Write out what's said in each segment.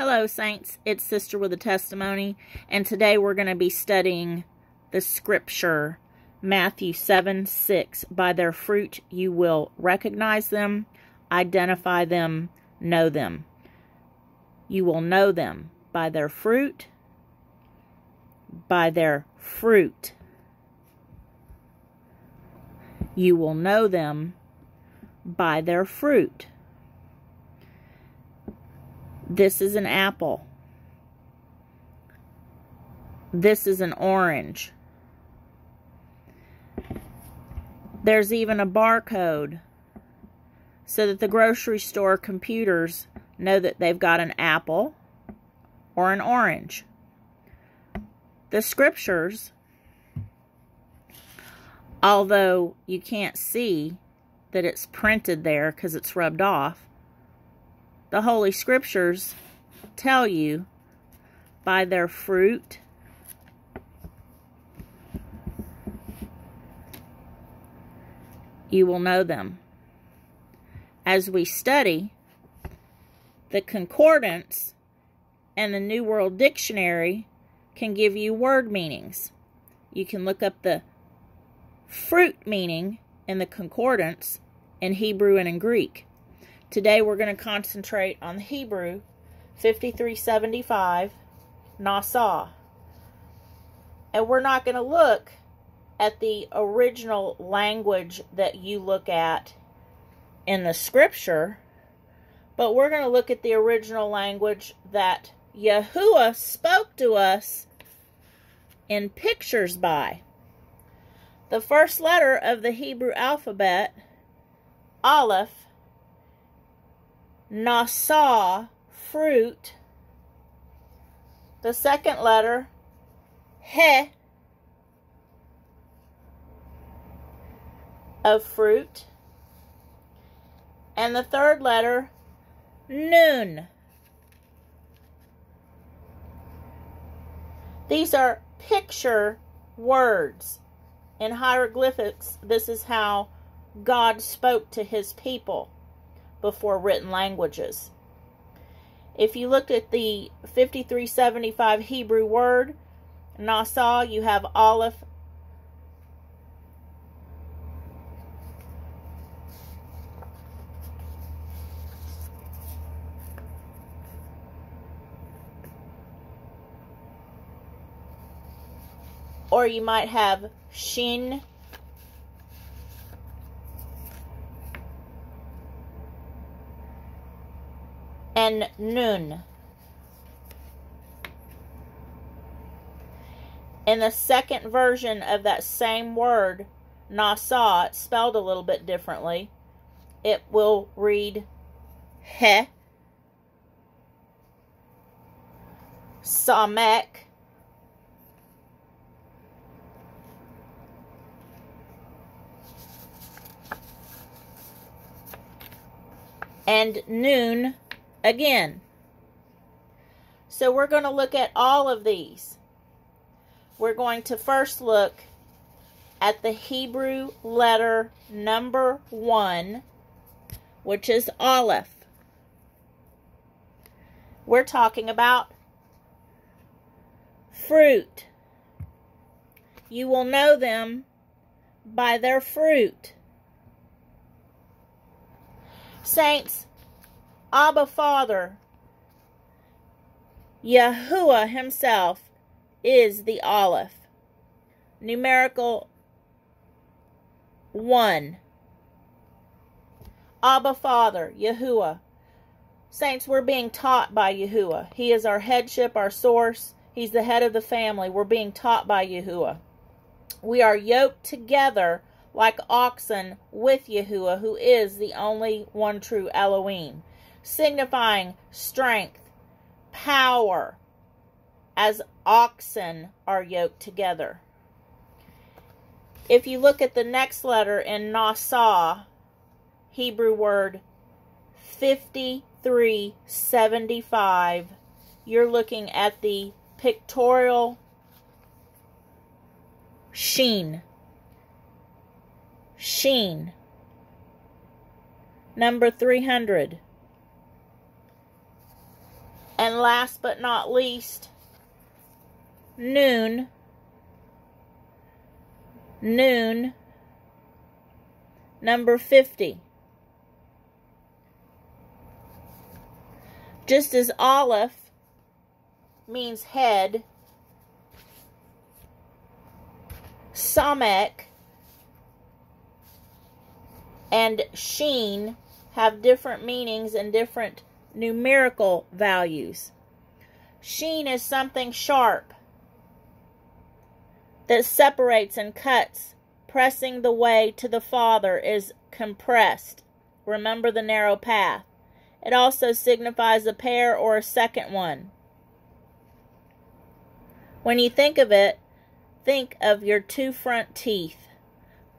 Hello, Saints. It's Sister with a Testimony, and today we're going to be studying the scripture Matthew 7 6. By their fruit you will recognize them, identify them, know them. You will know them by their fruit, by their fruit. You will know them by their fruit. This is an apple. This is an orange. There's even a barcode so that the grocery store computers know that they've got an apple or an orange. The scriptures, although you can't see that it's printed there because it's rubbed off, the Holy Scriptures tell you by their fruit you will know them. As we study, the concordance and the New World Dictionary can give you word meanings. You can look up the fruit meaning in the concordance in Hebrew and in Greek. Today we're going to concentrate on the Hebrew 5375 Nasa. And we're not going to look at the original language that you look at in the scripture, but we're going to look at the original language that Yahuwah spoke to us in pictures by. The first letter of the Hebrew alphabet, Aleph, Nasa, fruit. The second letter, He, of fruit. And the third letter, Nun. These are picture words. In hieroglyphics, this is how God spoke to his people before written languages. If you looked at the 5375 Hebrew word, Nasa, you have Aleph, or you might have Shin and Nun. In the second version of that same word, Nasa, spelled a little bit differently. It will read He, Samek, and Noon again. So we're going to look at all of these. We're going to first look at the Hebrew letter number one, which is Aleph. We're talking about fruit. You will know them by their fruit. Saints, Abba Father, Yahuwah himself is the Aleph. Numerical 1. Abba Father, Yahuwah. Saints, we're being taught by Yahuwah. He is our headship, our source. He's the head of the family. We're being taught by Yahuwah. We are yoked together like oxen with Yahuwah, who is the only one true Elohim signifying strength, power, as oxen are yoked together. If you look at the next letter in Nasa, Hebrew word 5375, you're looking at the pictorial sheen. Sheen. Number 300. And last but not least, noon, noon, Number 50. Just as Aleph means head, Samek and Sheen have different meanings and different numerical values. Sheen is something sharp that separates and cuts. Pressing the way to the Father is compressed. Remember the narrow path. It also signifies a pair or a second one. When you think of it, think of your two front teeth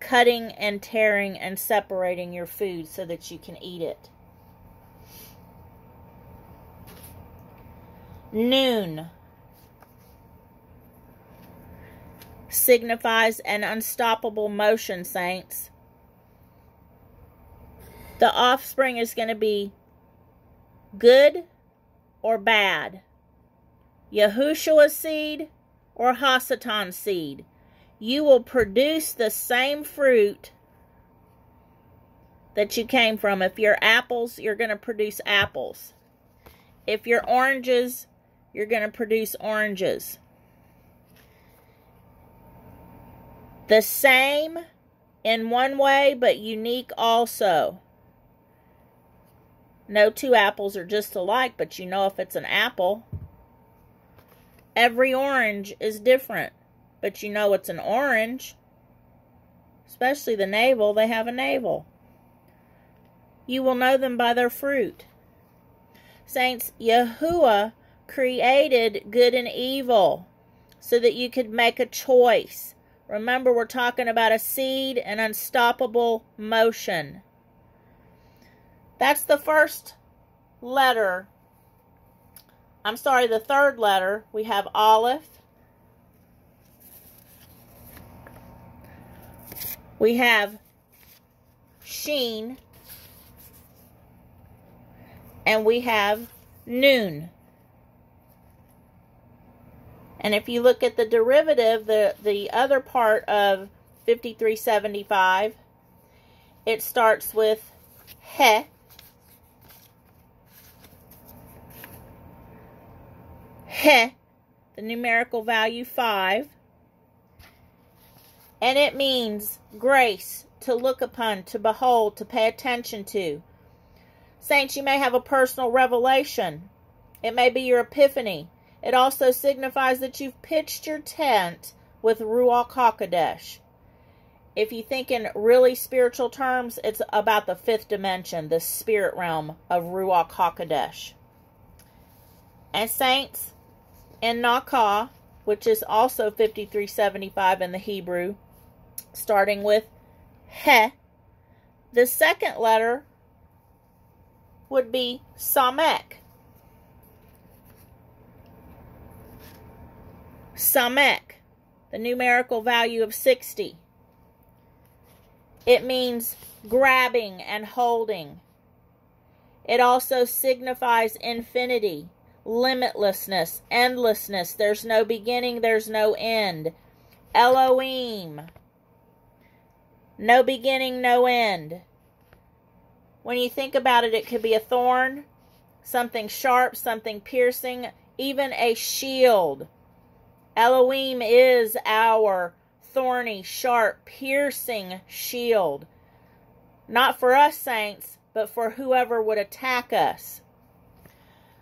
cutting and tearing and separating your food so that you can eat it. Nun signifies an unstoppable motion, saints. The offspring is going to be good or bad, Yahushua seed or Hasatan seed. You will produce the same fruit that you came from. If you're apples, you're going to produce apples. If you're oranges, you're going to produce oranges. The same in one way, but unique also. No two apples are just alike, but you know if it's an apple. Every orange is different, but you know it's an orange. Especially the navel, they have a navel. You will know them by their fruit. Saints, Yahuwah created good and evil so that you could make a choice. Remember, we're talking about a seed and unstoppable motion. That's the first letter. I'm sorry, the third letter. We have Aleph. We have Sheen. And we have Nun. And if you look at the derivative, the, the other part of 5375, it starts with he. He, the numerical value 5. And it means grace, to look upon, to behold, to pay attention to. Saints, you may have a personal revelation. It may be your epiphany. It also signifies that you've pitched your tent with Ruach HaKodesh. If you think in really spiritual terms, it's about the fifth dimension, the spirit realm of Ruach HaKodesh. And saints, in Nakah, which is also 5375 in the Hebrew, starting with He, the second letter would be Samek. Samek, the numerical value of 60. It means grabbing and holding. It also signifies infinity, limitlessness, endlessness. There's no beginning, there's no end. Elohim. No beginning, no end. When you think about it, it could be a thorn, something sharp, something piercing, even a shield. Elohim is our thorny, sharp, piercing shield. Not for us, saints, but for whoever would attack us.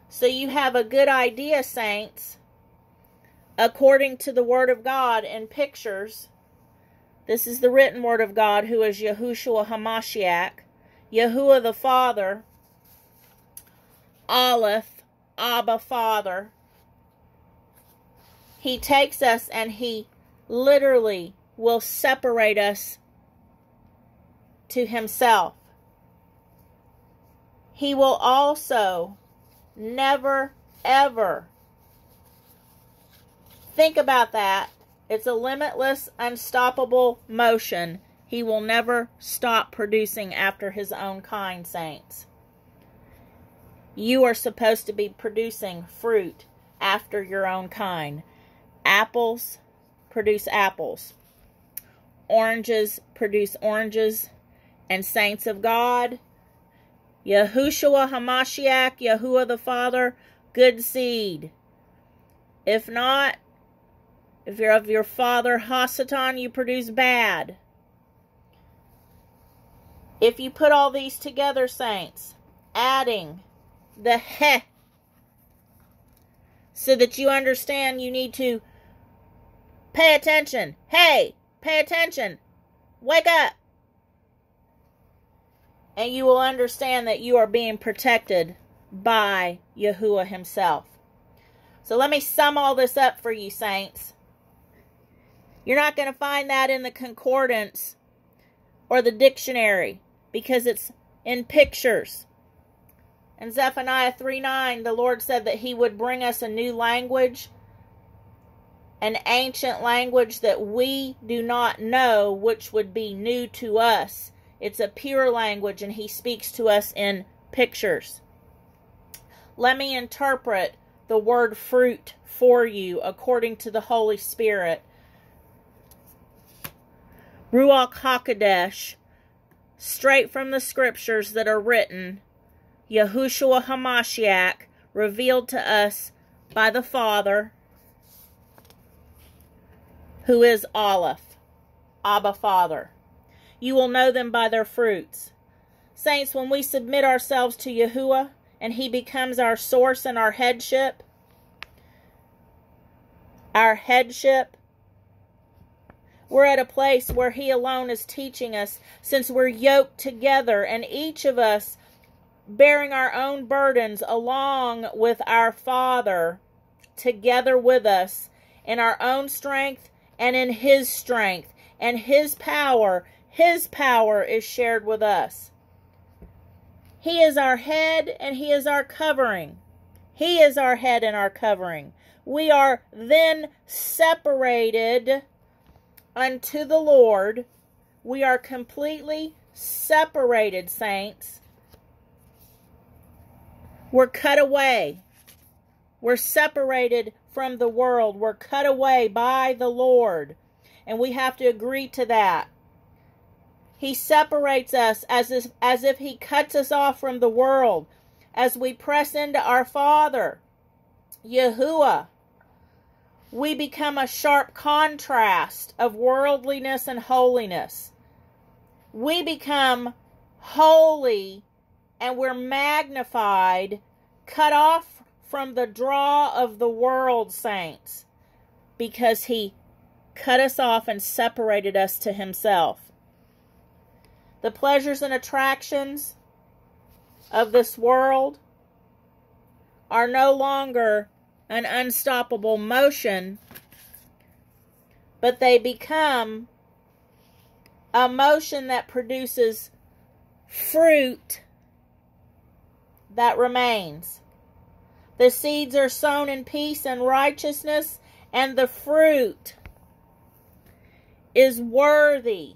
So you have a good idea, saints, according to the Word of God in pictures. This is the written Word of God, who is Yahushua Hamashiach, Yahuwah the Father, Aleph, Abba Father, he takes us and He literally will separate us to Himself. He will also never, ever think about that. It's a limitless, unstoppable motion. He will never stop producing after his own kind, saints. You are supposed to be producing fruit after your own kind. Apples produce apples. Oranges produce oranges. And saints of God, Yahushua Hamashiach, Yahuwah the Father, good seed. If not, if you're of your father Hasatan, you produce bad. If you put all these together, saints, adding the he, so that you understand you need to pay attention. Hey, pay attention. Wake up. And you will understand that you are being protected by Yahuwah himself. So let me sum all this up for you, saints. You're not going to find that in the concordance or the dictionary because it's in pictures. In Zephaniah 3 9, the Lord said that He would bring us a new language, an ancient language that we do not know, which would be new to us. It's a pure language, and He speaks to us in pictures. Let me interpret the word fruit for you according to the Holy Spirit. Ruach HaKodesh, straight from the scriptures that are written, Yahushua Hamashiach, revealed to us by the Father, who is Aleph, Abba Father. You will know them by their fruits. Saints, when we submit ourselves to Yahuwah and He becomes our source and our headship, our headship, we're at a place where He alone is teaching us since we're yoked together and each of us bearing our own burdens along with our Father together with us in our own strength and in His strength and His power. His power is shared with us. He is our head and He is our covering. He is our head and our covering. We are then separated unto the Lord. We are completely separated, saints. We're cut away. We're separated from the world. We're cut away by the Lord. And we have to agree to that. He separates us as if, as if He cuts us off from the world as we press into our Father, Yahuwah we become a sharp contrast of worldliness and holiness. We become holy and we're magnified, cut off from the draw of the world, saints, because he cut us off and separated us to himself. The pleasures and attractions of this world are no longer an unstoppable motion, but they become a motion that produces fruit that remains. The seeds are sown in peace and righteousness, and the fruit is worthy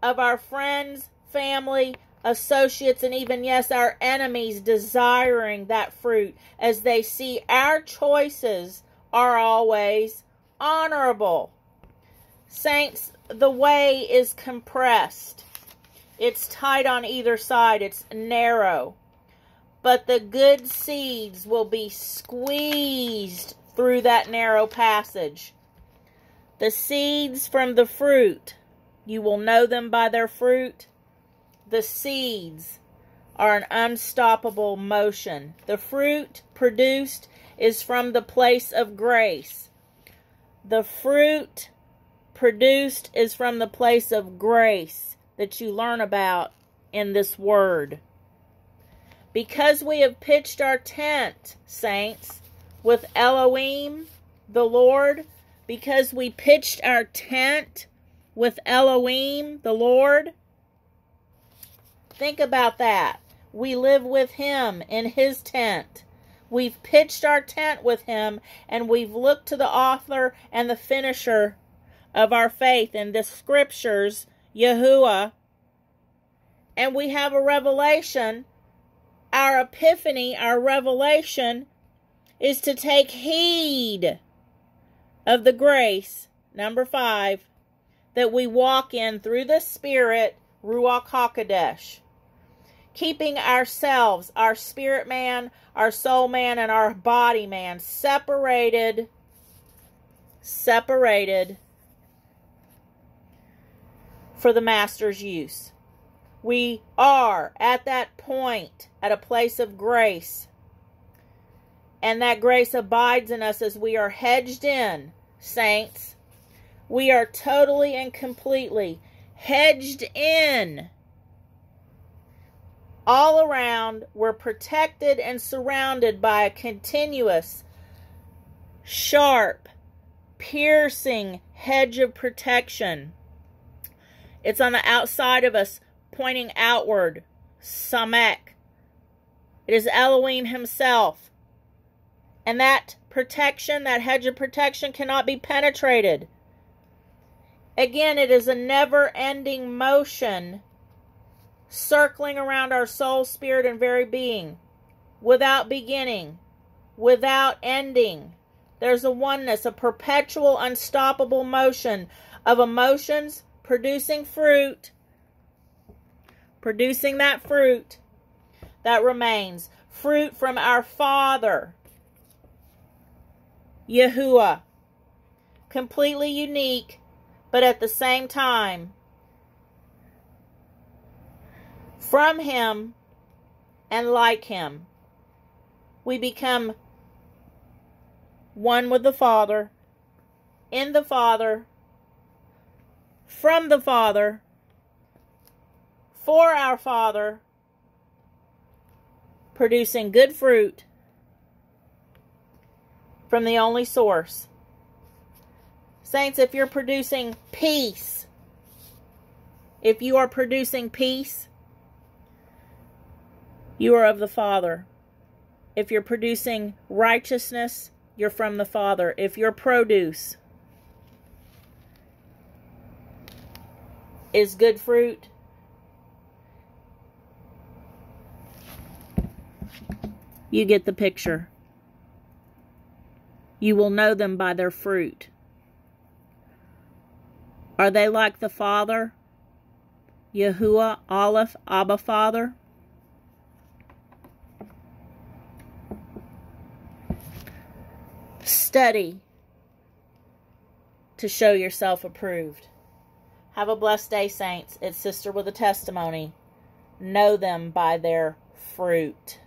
of our friends, family, associates, and even, yes, our enemies desiring that fruit as they see our choices are always honorable. Saints, the way is compressed. It's tight on either side. It's narrow. But the good seeds will be squeezed through that narrow passage. The seeds from the fruit, you will know them by their fruit the seeds are an unstoppable motion. The fruit produced is from the place of grace. The fruit produced is from the place of grace that you learn about in this word. Because we have pitched our tent, saints, with Elohim, the Lord, because we pitched our tent with Elohim, the Lord, Think about that. We live with him in his tent. We've pitched our tent with him and we've looked to the author and the finisher of our faith in the scriptures, Yahuwah. And we have a revelation our epiphany, our revelation, is to take heed of the grace, number five, that we walk in through the Spirit, Ruach HaKodesh. Keeping ourselves, our spirit man, our soul man, and our body man separated, separated for the Master's use. We are at that point at a place of grace. And that grace abides in us as we are hedged in, saints. We are totally and completely hedged in. All around, we're protected and surrounded by a continuous, sharp, piercing hedge of protection. It's on the outside of us, pointing outward. Samek. It is Elohim himself. And that protection, that hedge of protection, cannot be penetrated. Again, it is a never ending motion circling around our soul, spirit, and very being without beginning, without ending. There's a oneness, a perpetual, unstoppable motion of emotions, producing fruit, producing that fruit that remains. Fruit from our Father, Yahuwah. Completely unique, but at the same time, from Him and like Him. We become one with the Father, in the Father, from the Father, for our Father, producing good fruit from the only source. Saints, if you're producing peace, if you are producing peace, you are of the Father. If you're producing righteousness, you're from the Father. If your produce is good fruit. You get the picture. You will know them by their fruit. Are they like the Father? Yahuwah, Aleph, Abba Father? Study to show yourself approved. Have a blessed day, saints. It's Sister with a Testimony. Know them by their fruit.